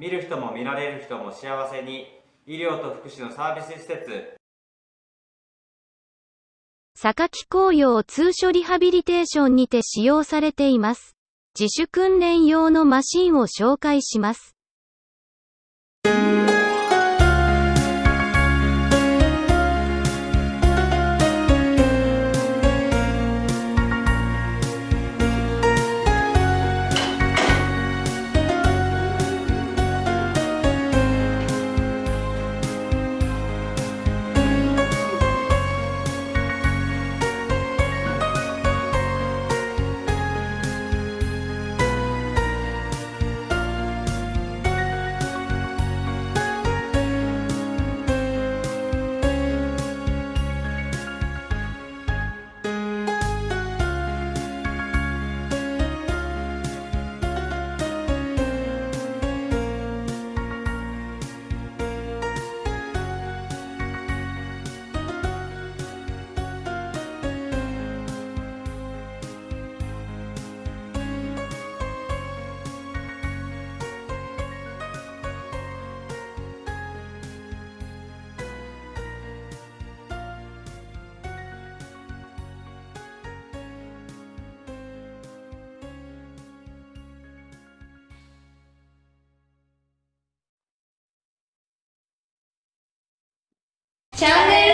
見る人も見られる人も幸せに医療と福祉のサービス施設榊紅葉通所リハビリテーションにて使用されています。自主訓練用のマシンを紹介します。Chao,